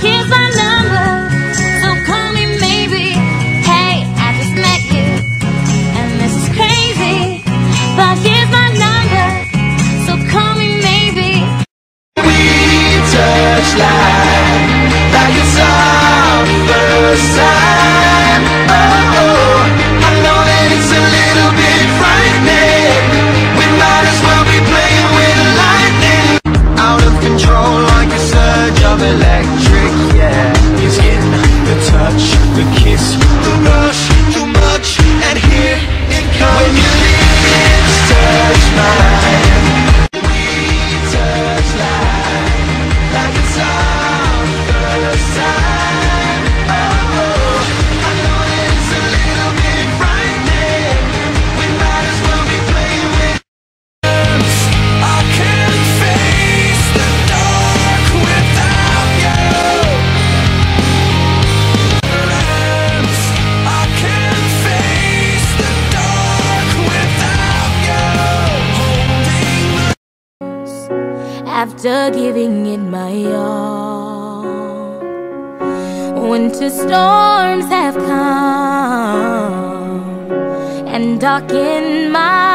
kids I after giving it my all. Winter storms have come and darkened my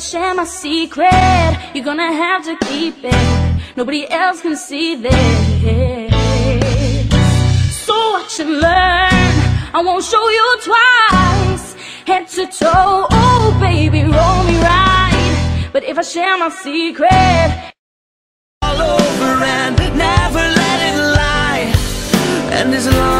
I share my secret, you're gonna have to keep it. Nobody else can see this. So watch and learn. I won't show you twice. Head to toe, oh baby, roll me right. But if I share my secret, all over and never let it lie. And as long